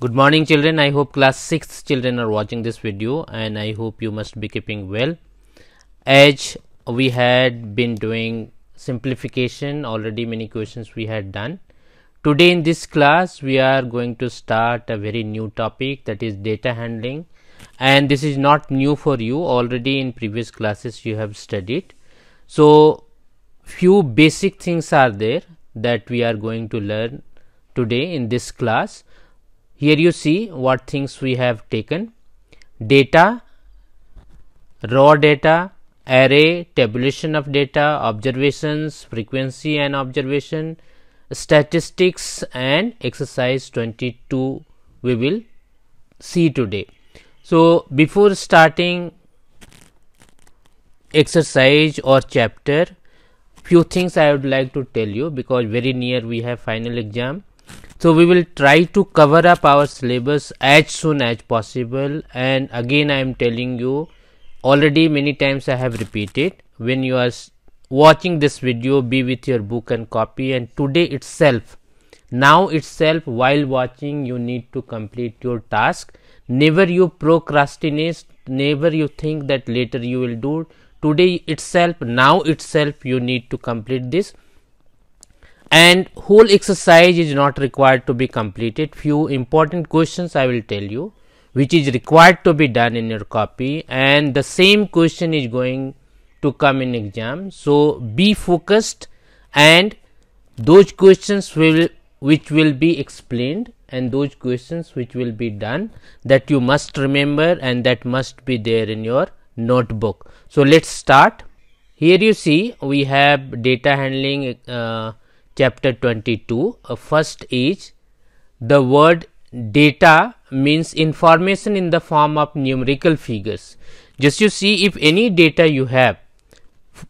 good morning children. I hope class 6 children are watching this video and i hope you must be keeping well. As we had been doing simplification. Already many questions we had done. Today in this class we are going to start a very new topic that is data handling and this is not new for you. Already in previous classes you have studied. So few basic things are there that we are going to learn today in this class. Here you see what things we have taken. Data raw data array tabulation of data observations frequency and observation statistics and exercise 22 we will see today so before starting exercise or chapter few things i would like to tell you because very near we have final exam. So we will try to cover up our syllabus as soon as possible. And again i am telling you already many times i have repeated when you are watching this video be with your book and copy. And today itself now itself while watching you need to complete your task never you procrastinate never you think that later you will do. Today itself now itself you need to complete this. And whole exercise is not required to be completed. Few important questions i will tell you which is required to be done in your copy. And the same question is going to come in exam. So be focused and those questions will which will be explained and those questions which will be done that you must remember and that must be there in your notebook. So let's start. Here you see we have data handling uh, chapter 22 uh, first is the word data means information in the form of numerical figures. Just you see if any data you have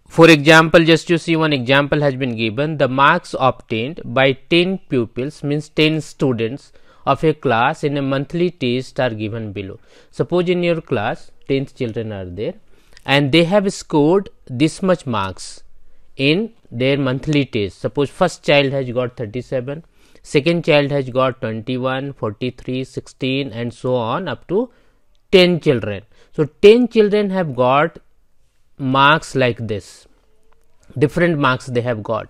for example just you see one example has been given the marks obtained by 10 pupils means 10 students of a class in a monthly test are given below. Suppose in your class 10 children are there and they have scored this much marks in their monthly test. Suppose first child has got 37 second child has got 21 43 16 and so on up to 10 children. So 10 children have got marks like this different marks they have got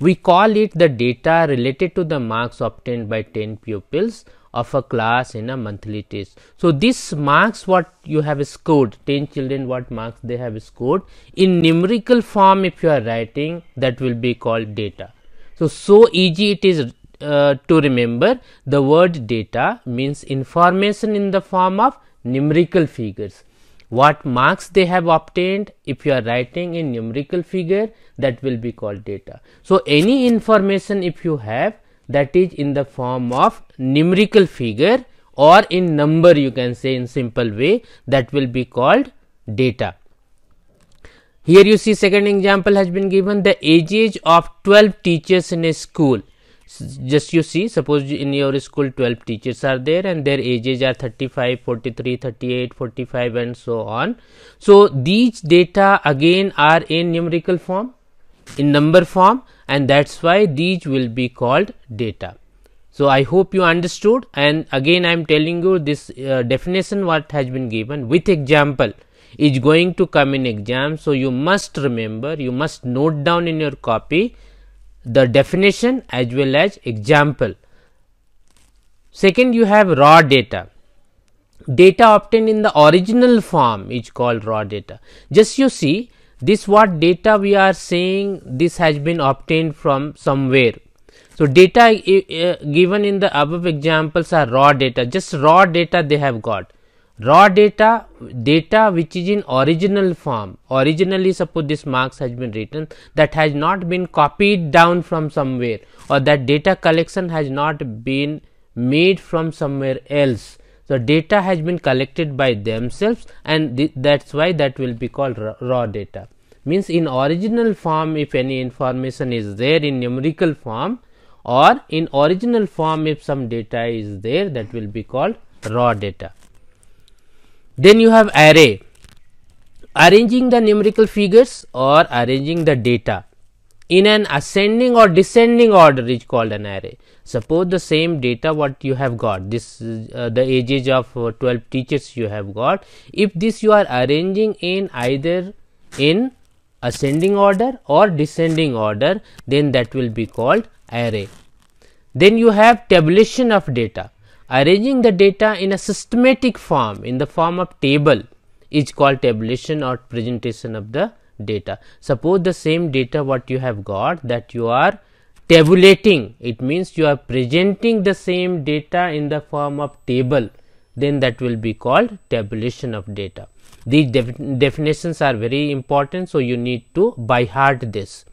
we call it the data related to the marks obtained by 10 pupils of a class in a monthly test. So, this marks what you have scored 10 children what marks they have scored in numerical form if you are writing that will be called data. So, so easy it is uh, to remember the word data means information in the form of numerical figures. What marks they have obtained if you are writing in numerical figure that will be called data. So, any information if you have that is in the form of numerical figure or in number you can say in simple way that will be called data. Here you see second example has been given the ages of 12 teachers in a school. Just you see suppose in your school 12 teachers are there and their ages are 35, 43, 38, 45 and so on. So these data again are in numerical form in number form and that's why these will be called data so i hope you understood and again i am telling you this uh, definition what has been given with example is going to come in exam so you must remember you must note down in your copy the definition as well as example. Second you have raw data. Data obtained in the original form is called raw data. Just you see this what data we are saying this has been obtained from somewhere. So data uh, given in the above examples are raw data. Just raw data they have got raw data data which is in original form. Originally suppose this marks has been written that has not been copied down from somewhere or that data collection has not been made from somewhere else. So data has been collected by themselves and th that's why that will be called raw data. Means in original form if any information is there in numerical form or in original form if some data is there that will be called raw data then you have array. Arranging the numerical figures or arranging the data in an ascending or descending order is called an array. Suppose the same data what you have got. This uh, the ages of uh, 12 teachers you have got. If this you are arranging in either in ascending order or descending order then that will be called array. Then you have tabulation of data arranging the data in a systematic form in the form of table is called tabulation or presentation of the data. Suppose the same data what you have got that you are tabulating it means you are presenting the same data in the form of table then that will be called tabulation of data. These def definitions are very important so you need to by heart this.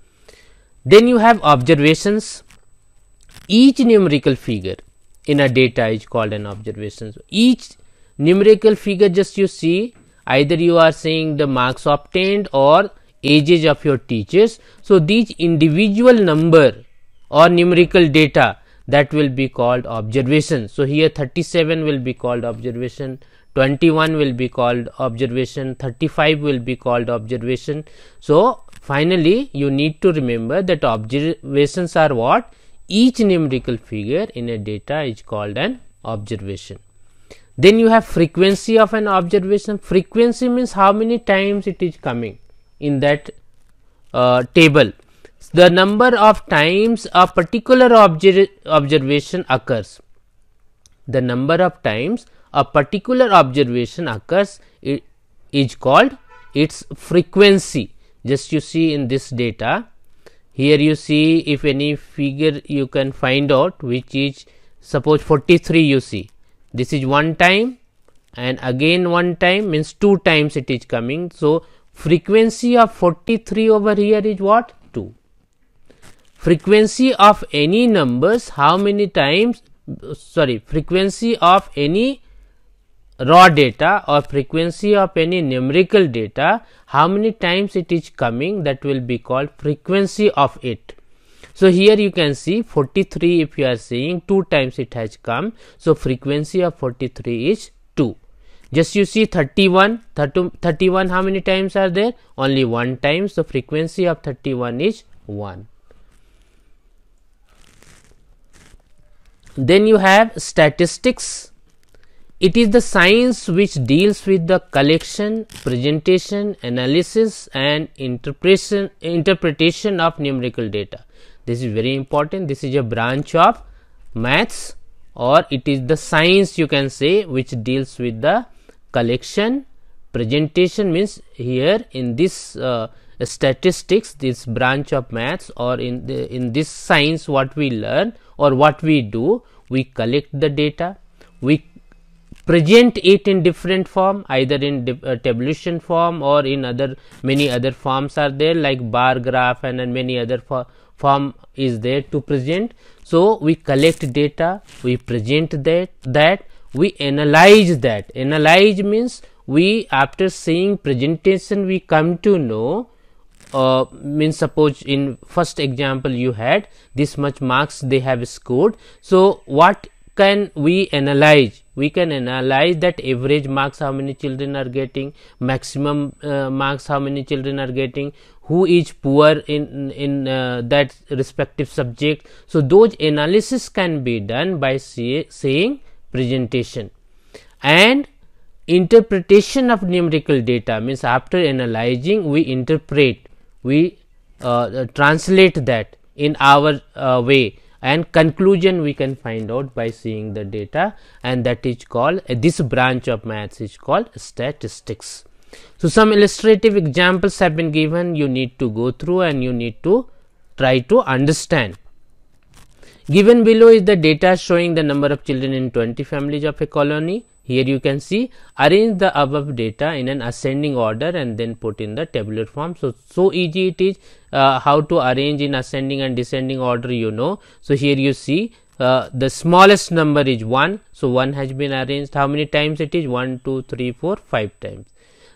Then you have observations each numerical figure in a data is called an observation. So, each numerical figure just you see either you are saying the marks obtained or ages of your teachers. So, these individual number or numerical data that will be called observation. So, here 37 will be called observation, 21 will be called observation, 35 will be called observation. So, finally, you need to remember that observations are what? Each numerical figure in a data is called an observation. Then you have frequency of an observation. Frequency means how many times it is coming in that uh, table. The number of times a particular obser observation occurs. The number of times a particular observation occurs it is called its frequency. Just you see in this data, here you see if any figure you can find out which is suppose 43 you see. This is one time and again one time means two times it is coming. So, frequency of 43 over here is what? 2 frequency of any numbers how many times sorry frequency of any raw data or frequency of any numerical data how many times it is coming that will be called frequency of it so, here you can see 43 if you are saying 2 times it has come. So, frequency of 43 is 2. Just you see 31, 30, 31 how many times are there? Only 1 time. So, frequency of 31 is 1. Then you have statistics. It is the science which deals with the collection, presentation, analysis and interpretation, interpretation of numerical data. This is very important. This is a branch of maths or it is the science you can say which deals with the collection. Presentation means here in this uh, statistics this branch of maths or in the, in this science what we learn or what we do we collect the data. We present it in different form either in uh, tabulation form or in other many other forms are there like bar graph and, and many other form is there to present. So, we collect data, we present that, that we analyze that. Analyze means we after seeing presentation we come to know uh, means suppose in first example you had this much marks they have scored. So, what can we analyze we can analyze that average marks how many children are getting maximum uh, marks how many children are getting who is poor in in uh, that respective subject. So those analysis can be done by say, saying presentation. And interpretation of numerical data means after analyzing we interpret we uh, translate that in our uh, way and conclusion we can find out by seeing the data and that is called uh, this branch of maths is called statistics. So, some illustrative examples have been given you need to go through and you need to try to understand. Given below is the data showing the number of children in 20 families of a colony here you can see arrange the above data in an ascending order and then put in the tabular form. So, so easy it is uh, how to arrange in ascending and descending order you know. So, here you see uh, the smallest number is 1. So, 1 has been arranged how many times it is 1, 2, 3, 4, 5 times.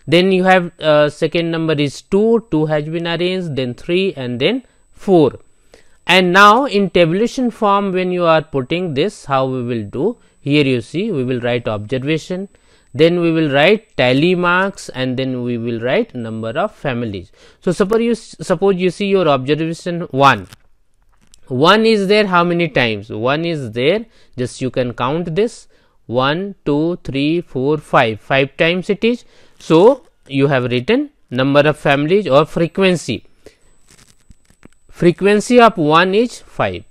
Then you have uh, second number is 2, 2 has been arranged then 3 and then 4. And now in tabulation form when you are putting this how we will do here you see we will write observation then we will write tally marks and then we will write number of families. So suppose you suppose you see your observation 1 1 is there how many times? 1 is there just you can count this. 1 2 3 4 5 5 times it is. So you have written number of families or frequency. Frequency of 1 is 5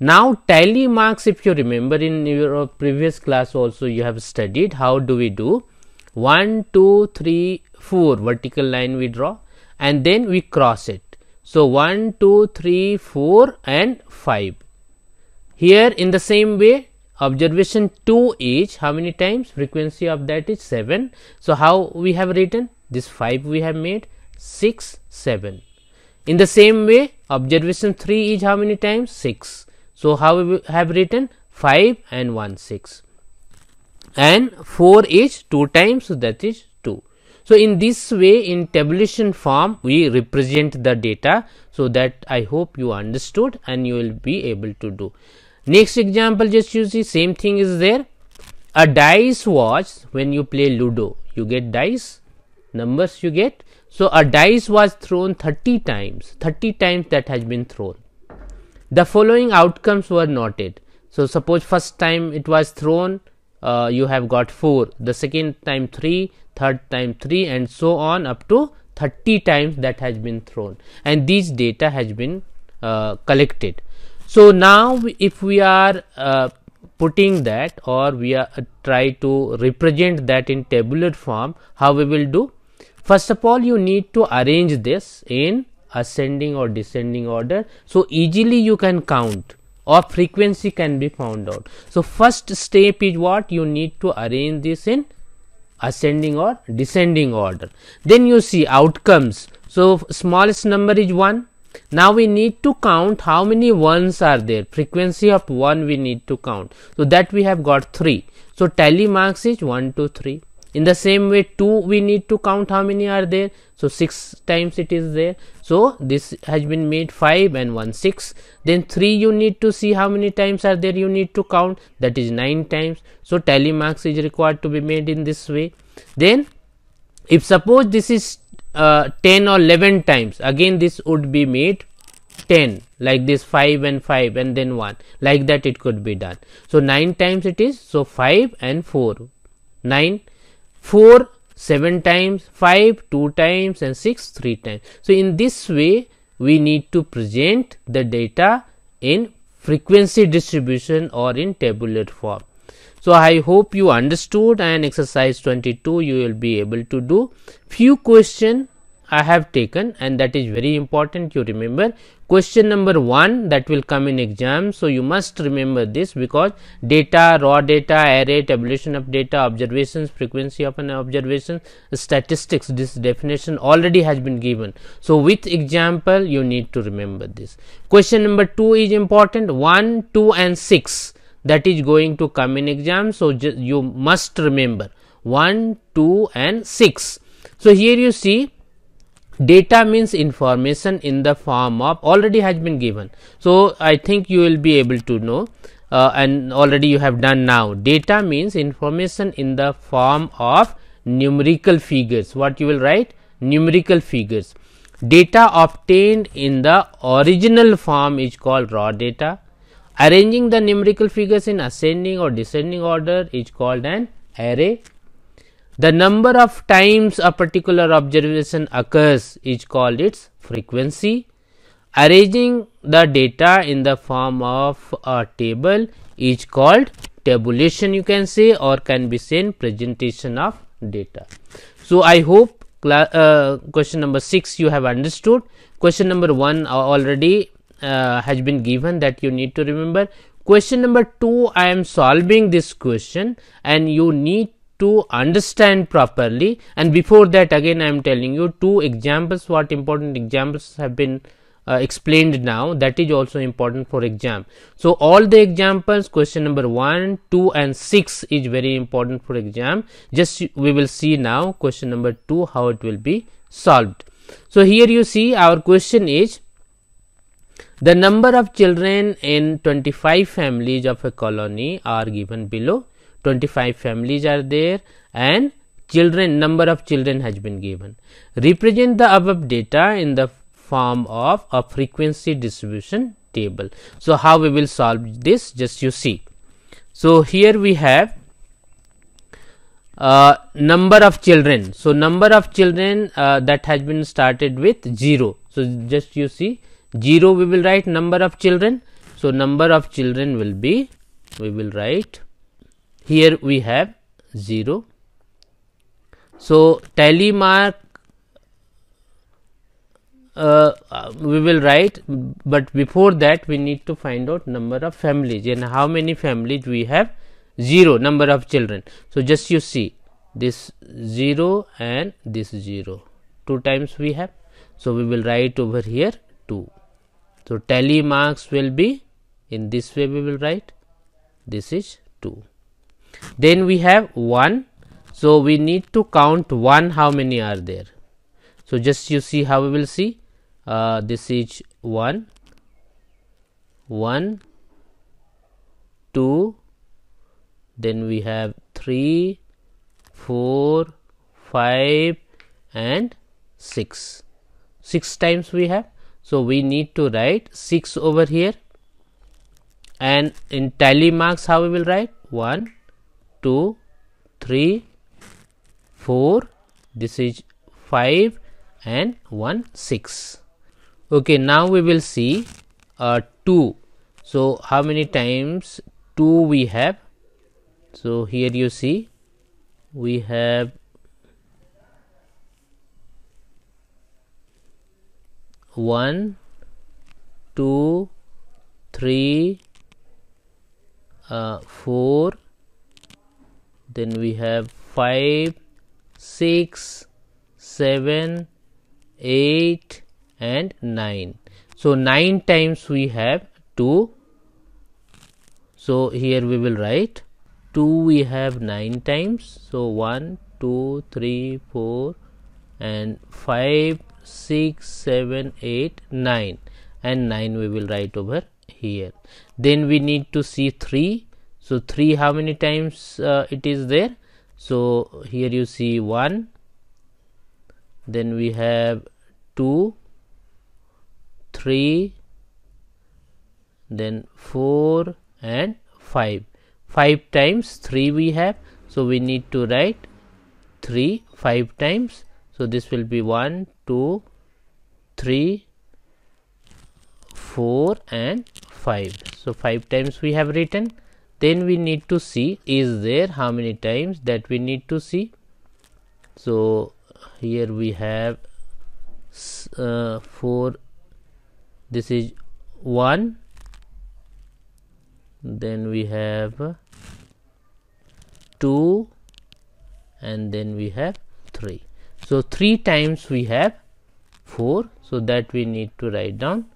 now tally marks if you remember in your previous class also you have studied how do we do? 1 2 3 4 vertical line we draw and then we cross it. So 1 2 3 4 and 5 here in the same way observation 2 is how many times? Frequency of that is 7 so how we have written? This 5 we have made 6 7 in the same way observation 3 is how many times? 6 so, how we have written 5 and 1 6 and 4 is 2 times so that is 2. So, in this way in tabulation form we represent the data. So, that I hope you understood and you will be able to do. Next example just you see same thing is there. A dice was when you play Ludo you get dice numbers you get. So, a dice was thrown 30 times 30 times that has been thrown the following outcomes were noted. So suppose first time it was thrown uh, you have got 4 the second time 3 third time 3 and so on up to 30 times that has been thrown. And these data has been uh, collected. So now if we are uh, putting that or we are uh, try to represent that in tabular form how we will do? First of all you need to arrange this in ascending or descending order. So easily you can count or frequency can be found out. So first step is what? You need to arrange this in ascending or descending order. Then you see outcomes. So smallest number is 1 now we need to count how many ones are there. Frequency of 1 we need to count. So that we have got 3 so tally marks is 1 2 3 in the same way 2 we need to count how many are there. So 6 times it is there. So this has been made 5 and 1 6 then 3 you need to see how many times are there. You need to count. That is 9 times. So tally marks is required to be made in this way. Then if suppose this is uh, 10 or 11 times again this would be made 10 like this 5 and 5 and then 1 like that it could be done. So 9 times it is so 5 and 4 9 4 7 times 5 2 times and 6 3 times. So in this way we need to present the data in frequency distribution or in tabular form. So i hope you understood and exercise 22 you will be able to do. Few question I have taken and that is very important you remember question number 1 that will come in exam. So, you must remember this because data raw data array tabulation of data observations frequency of an observation statistics this definition already has been given. So, with example you need to remember this. Question number 2 is important 1 2 and 6 that is going to come in exam. So, you must remember 1 2 and 6. So, here you see data means information in the form of already has been given. So i think you will be able to know uh, and already you have done now. Data means information in the form of numerical figures. What you will write? Numerical figures. Data obtained in the original form is called raw data. Arranging the numerical figures in ascending or descending order is called an array the number of times a particular observation occurs is called its frequency. Arranging the data in the form of a table is called tabulation you can say or can be seen presentation of data. So, I hope uh, question number 6 you have understood. Question number 1 already uh, has been given that you need to remember. Question number 2 I am solving this question and you need to understand properly. And before that again i am telling you two examples what important examples have been uh, explained now. That is also important for exam. So all the examples question number 1 2 and 6 is very important for exam. Just we will see now question number 2 how it will be solved. So here you see our question is the number of children in 25 families of a colony are given below 25 families are there and children number of children has been given. Represent the above data in the form of a frequency distribution table. So how we will solve this? Just you see. So here we have uh, number of children. So number of children uh, that has been started with 0 so just you see 0 we will write number of children. So number of children will be we will write here we have 0 so tally mark uh, we will write but before that we need to find out number of families. And how many families we have? 0 number of children. So just you see this 0 and this 0 two times we have. So we will write over here 2 so tally marks will be in this way we will write this is 2 then we have 1 so we need to count 1 how many are there? So just you see how we will see. Uh, this is 1 1 2 then we have 3 4 5 and 6 6 times we have. So we need to write 6 over here. And in tally marks how we will write? 1 2 3 4 this is 5 and 1 6 okay now we will see uh, 2 so how many times 2 we have? So here you see we have one two three uh, 4 then we have 5 6 7 8 and 9 so 9 times we have 2 so here we will write 2 we have 9 times. So 1 2 3 4 and 5 6 7 8 9 and 9 we will write over here. Then we need to see 3 so 3 how many times uh, it is there? So here you see 1 then we have 2 3 then 4 and 5 5 times 3 we have. So we need to write 3 5 times. So this will be 1 2 3 4 and 5 so 5 times we have written then we need to see is there how many times that we need to see? So here we have uh, 4 this is 1 then we have 2 and then we have 3 so 3 times we have 4 so that we need to write down.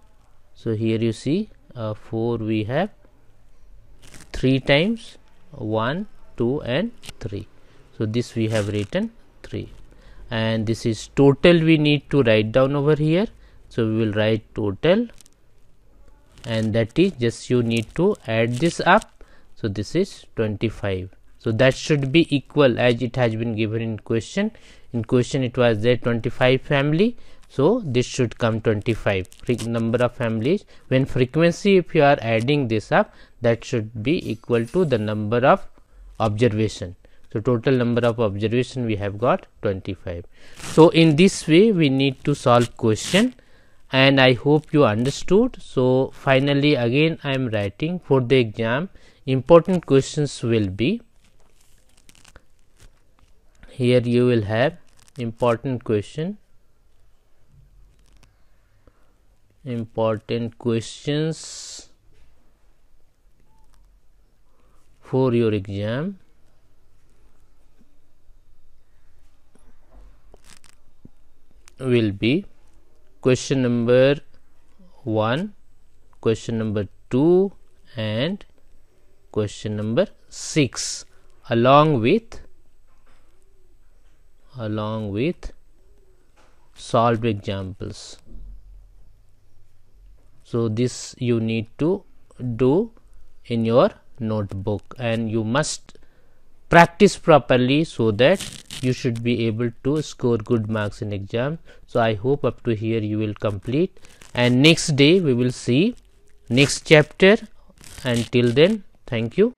So here you see uh, 4 we have 3 times 1 2 and 3 so this we have written 3 and this is total we need to write down over here. So we will write total. And that is just you need to add this up. So this is 25 so that should be equal as it has been given in question. In question it was there 25 family so this should come 25 number of families. When frequency if you are adding this up that should be equal to the number of observation. So total number of observation we have got 25 so in this way we need to solve question. And i hope you understood. So finally again i am writing for the exam. Important questions will be here you will have important question important questions for your exam. Will be question number 1 question number 2 and question number 6 along with along with solved examples so this you need to do in your notebook and you must practice properly so that you should be able to score good marks in exam. So i hope up to here you will complete and next day we will see next chapter. Until then thank you